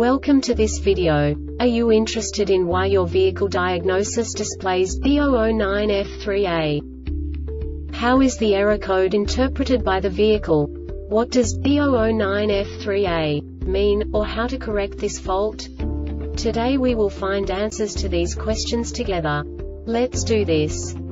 Welcome to this video. Are you interested in why your vehicle diagnosis displays B009F3A? How is the error code interpreted by the vehicle? What does B009F3A mean, or how to correct this fault? Today we will find answers to these questions together. Let's do this.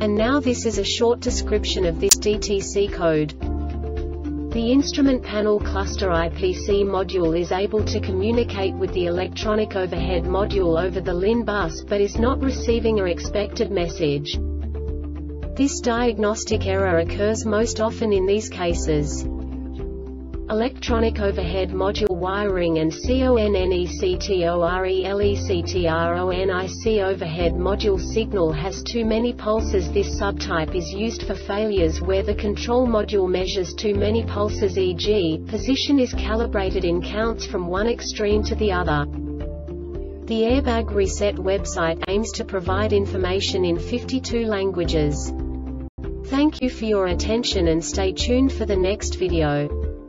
And now this is a short description of this DTC code. The instrument panel cluster IPC module is able to communicate with the electronic overhead module over the LIN bus but is not receiving a expected message. This diagnostic error occurs most often in these cases. Electronic overhead module wiring and CONNECTORELECTRONIC overhead module signal has too many pulses This subtype is used for failures where the control module measures too many pulses e.g., position is calibrated in counts from one extreme to the other. The Airbag Reset website aims to provide information in 52 languages. Thank you for your attention and stay tuned for the next video.